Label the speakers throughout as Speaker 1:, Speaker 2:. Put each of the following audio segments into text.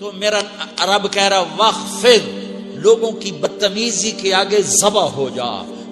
Speaker 1: तो मेरा अरब कह रहा वक्फिर लोगों की बदतमीजी के आगे जबा हो जा,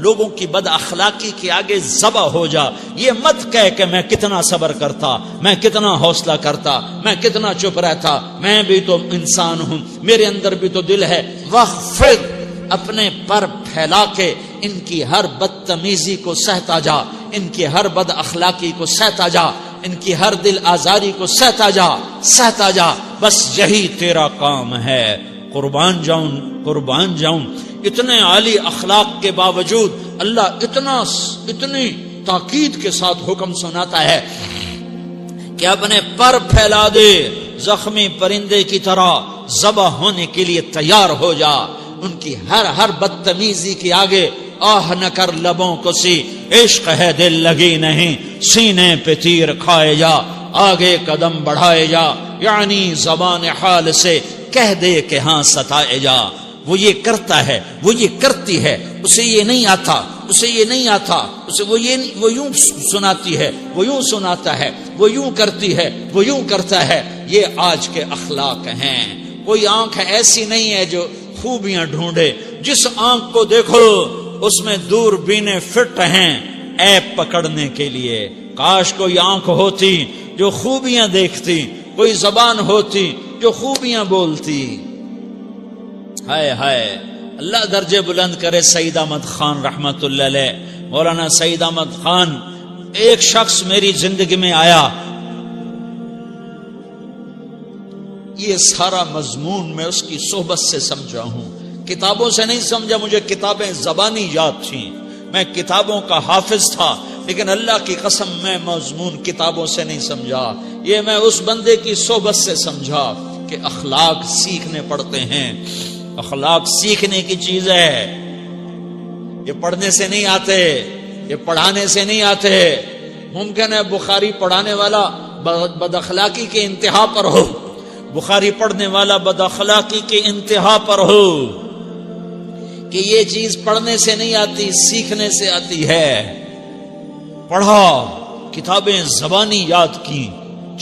Speaker 1: लोगों की बद अखलाकी के आगे जबा हो जा। ये मत कह के मैं कितना सबर करता, मैं कितना हौसला करता, मैं कितना चुप रहता। मैं भी तो इंसान हूँ, मेरे अंदर भी तो दिल है। वह फिर अपने पर फैला के इनकी हर बदतमीजी को सहता जा, इनकी हर बद अखलाकी को सहता जा। इनकी हर दिल आजारी को सहता जा सहता जा। बस यही तेरा काम है। कुर्बान जाऊँ कुर्बान जाऊँ। इतने आली अखलाक के बावजूद अल्लाह इतना इतनी ताकीद के साथ हुक्म सुनाता है कि अपने पर फैला दे, जख्मी परिंदे की तरह जबा होने के लिए तैयार हो जा। उनकी हर हर बदतमीजी के आगे आह न कर लबों को सी। इश्क है दिल लगी नहीं। सीने पे तीर खाए जा। आगे कदम बढ़ाए जा। यानी जबान हाल से कह दे के हाँ सताए जा। वो ये करता है, वो ये करती है, उसे ये नहीं आता, उसे ये नहीं आता, उसे वो ये वो यूँ सुनाती है, वो यूँ सुनाता है, वो यूँ करती है, वो यूँ करता है। ये आज के अखलाक हैं। कोई आँख ऐसी नहीं है जो खूबियाँ ढूंढे। जिस आँख को देखो उसमें दूर बीने फिट हैं ऐप पकड़ने के लिए। काश कोई आँख होती जो खूबियाँ देखती, कोई जबान होती जो खूबियाँ बोलती। हाय हाय, अल्लाह दर्जे बुलंद करे सईद अहमद खान रहमत मौलाना सईद अहमद खान, एक शख्स मेरी ज़िंदगी में आया। ये सारा मजमून मैं उसकी सोहबत से समझा हूँ। किताबों से नहीं समझा, मुझे किताबें जबानी याद थी। मैं किताबों का हाफिज था, लेकिन अल्लाह की कसम मैं मजमून किताबों से नहीं समझा। ये मैं उस बंदे की सोबत से समझा कि अखलाक सीखने पड़ते हैं। अखलाक सीखने की चीज़ है। ये पढ़ने से नहीं आते, ये पढ़ाने से नहीं आते। मुमकिन है बुखारी पढ़ाने वाला बदअखलाकी के इंतहा पर हो। बुखारी पढ़ने वाला बदअखलाकी के इंतहा पर हो। कि ये चीज़ पढ़ने से नहीं आती, सीखने से आती है। पढ़ा, किताबें जबानी याद की,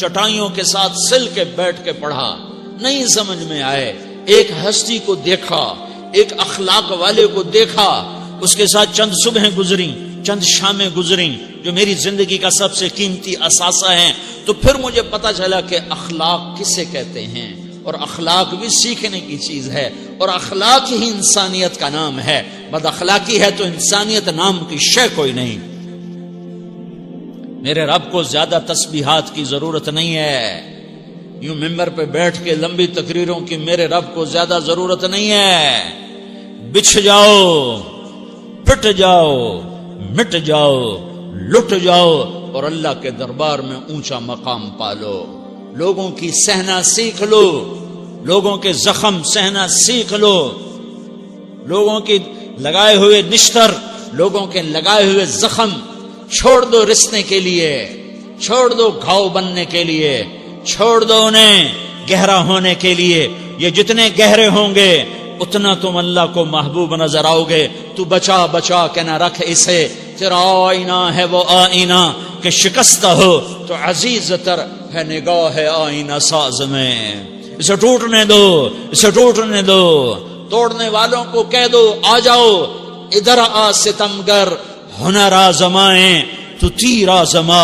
Speaker 1: चटाइयों के साथ सिल के बैठ के पढ़ा। नहीं समझ में आए। एक हस्ती को देखा, एक अखलाक वाले को देखा। उसके साथ चंद सुबह गुजरी, चंद शामें गुजरी, जो मेरी ज़िंदगी का सबसे कीमती असासा है। तो फिर मुझे पता चला कि अखलाक किसे कहते हैं। और अखलाक भी सीखने की चीज़ है। और अखलाक ही इंसानियत का नाम है। बद अखलाकी है तो इंसानियत नाम की शय कोई नहीं। मेरे रब को ज़्यादा तस्बीहात की ज़रूरत नहीं है। यूँ मेंबर पे बैठ के लंबी तकरीरों की मेरे रब को ज़्यादा ज़रूरत नहीं है। बिछ जाओ, पिट जाओ, मिट जाओ, लुट जाओ और अल्लाह के दरबार में ऊँचा मकाम पालो। लोगों की सहना सीख लो। लोगों के जख्म सहना सीख लो। लोगों की लगाए हुए निश्तर, लोगों के लगाए हुए जख्म छोड़ दो रिश्ते के लिए, छोड़ दो घाव बनने के लिए, छोड़ दो उन्हें गहरा होने के लिए। ये जितने गहरे होंगे, उतना तुम अल्लाह को महबूब नज़र आओगे। तू बचा बचा के ना रख इसे। तेरा आईना है, वो आईना। के शिकस्त हो तो अज़ीज़ तर है निगाह है आईना साज में। इसे टूटने दो, इसे टूटने दो। तोड़ने वालों को कह दो, आ जाओ, इधर आ सितमगर हुनर आजमाए, तू तीर आजमा,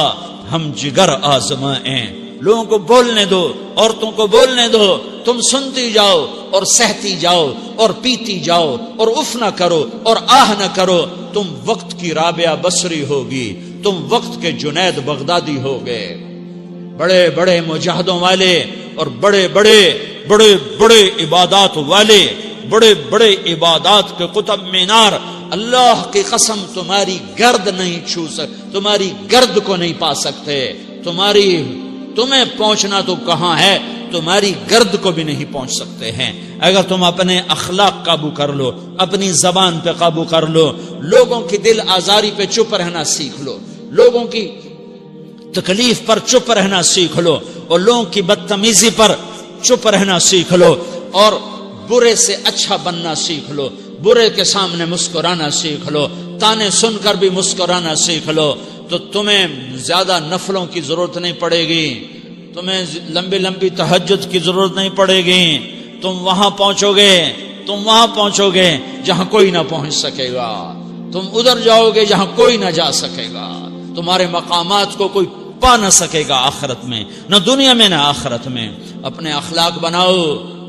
Speaker 1: हम जिगर आजमाए। लोगों को बोलने दो, औरतों को बोलने दो, तुम सुनती जाओ और सहती जाओ और पीती जाओ और उफ ना करो और आह ना करो, तुम वक्त की राबिया बसरी होगी, तुम वक्त के जुनैद बगदादी हो गए बड़े बड़े मुजाहदों वाले और बड़े बड़े बड़े बड़े इबादत वाले, बड़े बड़े इबादत के कुतब मीनार, अल्लाह की कसम तुम्हारी गर्द नहीं छू सक, तुम्हारी गर्द को नहीं पा सकते। तुम्हारी, तुम्हें पहुँचना तो कहाँ है, तुम्हारी गर्द को भी नहीं पहुँच सकते हैं। अगर तुम अपने अखलाक काबू कर लो, अपनी जबान पे काबू कर लो, लोगों की दिल आजारी पे चुप रहना सीख लो, लोगों की तकलीफ़ पर चुप रहना सीख लो और लोगों की बदतमीजी पर चुप रहना सीख लो और बुरे से अच्छा बनना सीख लो, बुरे के सामने मुस्कुराना सीख लो, ताने सुनकर भी मुस्कुराना सीख लो। तो तुम्हें ज़्यादा नफलों की ज़रूरत नहीं पड़ेगी, तुम्हें लंबी लंबी तहजद की ज़रूरत नहीं पड़ेगी। तुम वहाँ पहुंचोगे, तुम वहाँ पहुंचोगे जहाँ कोई ना पहुँच सकेगा। तुम उधर जाओगे जहाँ कोई ना जा सकेगा। तुम्हारे मकामात को कोई पा ना सकेगा आखरत में, न दुनिया में, ना आखरत में। अपने अखलाक बनाओ,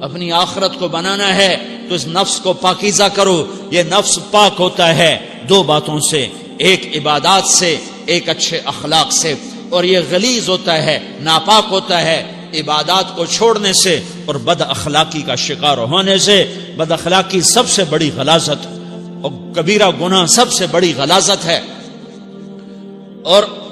Speaker 1: अपनी आखरत को बनाना है तो इस नफ्स को पाकिजा करो। ये नफ्स पाक होता है दो बातों से, एक इबादत से, एक अच्छे अखलाक से। और ये गलीज होता है, नापाक होता है इबादत को छोड़ने से और बद अखलाकी का शिकार होने से। बद अखलाकी सबसे बड़ी गलाजत और कबीरा गुना सबसे बड़ी गलाजत है। और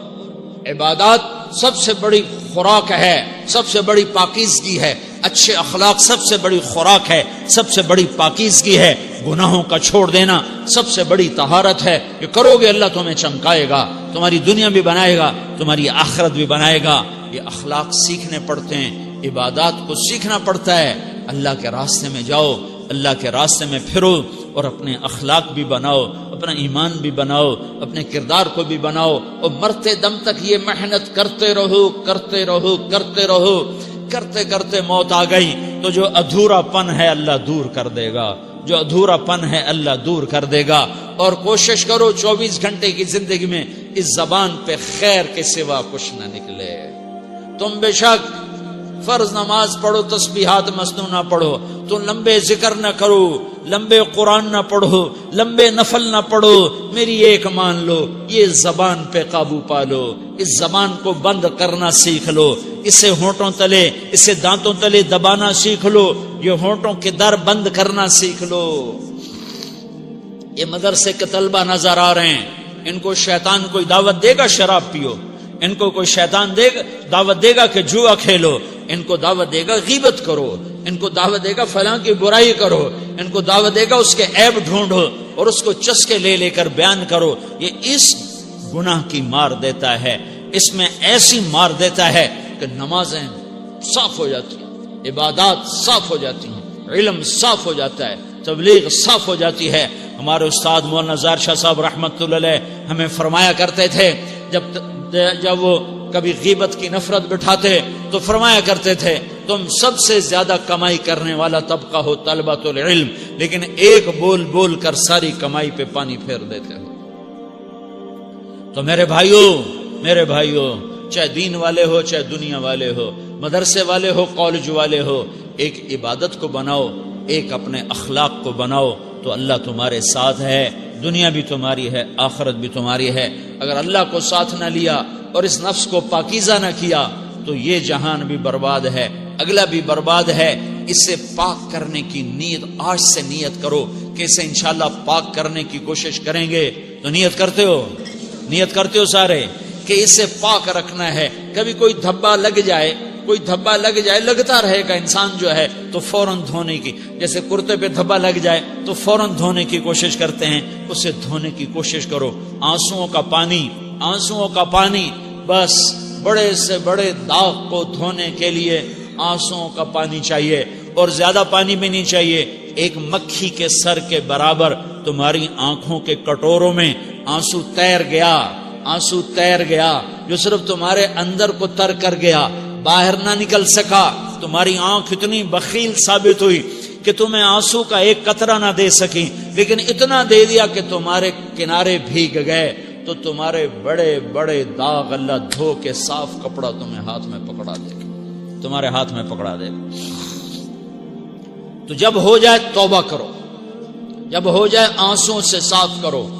Speaker 1: इबादत सबसे बड़ी खुराक है, सबसे बड़ी पाकिजगी है। अच्छे अखलाक सबसे बड़ी खुराक है, सबसे बड़ी पाकिजगी है। गुनाहों का छोड़ देना सबसे बड़ी तहारत है। ये करोगे अल्लाह तुम्हें चमकाएगा, तुम्हारी दुनिया भी बनाएगा, तुम्हारी आखरत भी बनाएगा। ये अखलाक सीखने पड़ते हैं, इबादत को सीखना पड़ता है। अल्लाह के रास्ते में जाओ, अल्लाह के रास्ते में फिरो और अपने अखलाक भी बनाओ। अपना ईमान भी बनाओ, अपने किरदार को भी बनाओ और मरते दम तक ये मेहनत करते रहो करते रहो करते रहो। करते करते मौत आ गई। तो जो अधूरापन है अल्लाह दूर कर देगा। जो अधूरापन है अल्लाह दूर कर देगा। और कोशिश करो 24 घंटे की ज़िंदगी में इस जबान पे खैर के सिवा कुछ ना निकले। तुम बेशक फ़र्ज़ नमाज़ पढ़ो, तस्बीहात मसनू ना पढ़ो। तुम लंबे ज़िक्र ना करो। लंबे कुरान ना पढ़ो, लंबे नफल ना पढ़ो, मेरी एक मान लो, ये जबान पे काबू पा लो इस जबान को बंद करना सीख लो, इसे होठों तले, इसे दांतों तले दबाना सीख लो, ये होठों के दर बंद करना सीख लो। ये मदरसे के तलबा नज़र आ रहे हैं, इनको शैतान कोई दावत देगा शराब पियो, इनको कोई शैतान देगा, दावत देगा कि जुआ खेलो, इनको दावत देगा गीबत करो इनको दावत देगा, फला की बुराई करो, इनको दावत देगा, उसके ऐब ढूंढो और उसको चस्के ले लेकर बयान करो। ये इस गुनाह की मार देता है। इसमें ऐसी मार देता है कि नमाजें साफ़ हो जाती हैं, इबादत साफ़ हो जाती हैं, इलम साफ़ हो जाता है, तबलीग साफ़ हो जाती है। हमारे उस्ताद मौलाना जार शाह साहब रहमत हमें फरमाया करते थे, जब जब वो कभी गीबत की नफरत बिठाते तो फरमाया करते थे तुम सबसे ज़्यादा कमाई करने वाला तबका हो तलबातुल इल्म, लेकिन एक बोल बोल कर सारी कमाई पे पानी फेर देते हो। तो मेरे भाइयों मेरे भाइयों, चाहे दीन वाले हो, चाहे दुनिया वाले हो, मदरसे वाले हो, कॉलेज वाले हो, एक इबादत को बनाओ, एक अपने अखलाक को बनाओ तो अल्लाह तुम्हारे साथ है, दुनिया भी तुम्हारी है, आखरत भी तुम्हारी है। अगर अल्लाह को साथ ना लिया और इस नफ्स को पाकिजा ना किया तो ये जहान भी बर्बाद है। अगला भी बर्बाद है। इसे पाक करने की नीयत, आज से नीयत करो कैसे इंशाला पाक करने की कोशिश करेंगे। तो नीयत करते हो? नीयत करते हो सारे? कि इसे पाक रखना है। कभी कोई धब्बा लग जाए, कोई धब्बा लग जाए, लगता रहेगा इंसान जो है तो फ़ौरन धोने की। जैसे कुर्ते पे धब्बा लग जाए तो फ़ौरन धोने की कोशिश करते हैं। उसे धोने की कोशिश करो। आंसुओं का पानी, आंसुओं का पानी। बस बड़े से बड़े दाग को धोने के लिए आंसुओं का पानी चाहिए और ज़्यादा पानी भी नहीं चाहिए। एक मक्खी के सर के बराबर तुम्हारी आँखों के कटोरों में आँसू तैर गया, आँसू तैर गया, जो सिर्फ़ तुम्हारे अंदर को तर कर गया, बाहर ना निकल सका। तुम्हारी आँख इतनी बखील साबित हुई कि तुम्हें आँसू का एक कतरा ना दे सकी, लेकिन इतना दे दिया कि तुम्हारे किनारे भीग गए। तो तुम्हारे बड़े बड़े दाग अल्लाह धो के साफ़ कपड़ा तुम्हें हाथ में पकड़ा दे तुम्हारे हाथ में पकड़ा दे। तो जब हो जाए तौबा करो। जब हो जाए आँसू से साफ़ करो।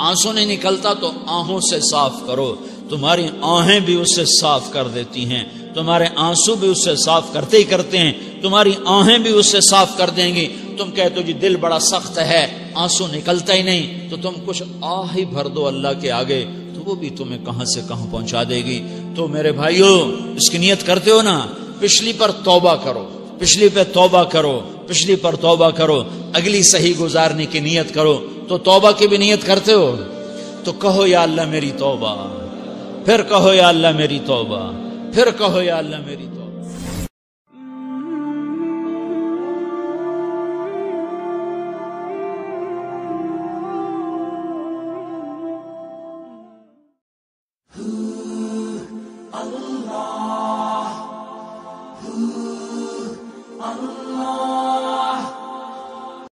Speaker 1: आँसू नहीं निकलता तो आहों से साफ़ करो। तुम्हारी आहें भी उससे साफ़ कर देती हैं। तुम्हारे आँसू भी उससे साफ़ करते ही करते हैं। तुम्हारी आहें भी उससे साफ़ कर देंगी। तुम कहते हो जी दिल बड़ा सख्त है, आँसू निकलता ही नहीं। तो तुम कुछ आह ही भर दो अल्लाह के आगे। तो वो भी तुम्हें कहाँ से कहाँ पहुँचा देगी। तो मेरे भाइयों, इसकी नियत करते हो ना? पिछली पर तोबा करो, पिछली पर तोबा करो, पिछली पर तोबा करो, अगली सही गुजारने की नीयत करो। तो तौबा की भी नीयत करते हो? तो कहो, या अल्लाह मेरी तोबा। फिर कहो, या अल्लाह मेरी तोबा। फिर कहो, या अल्लाह मेरी तो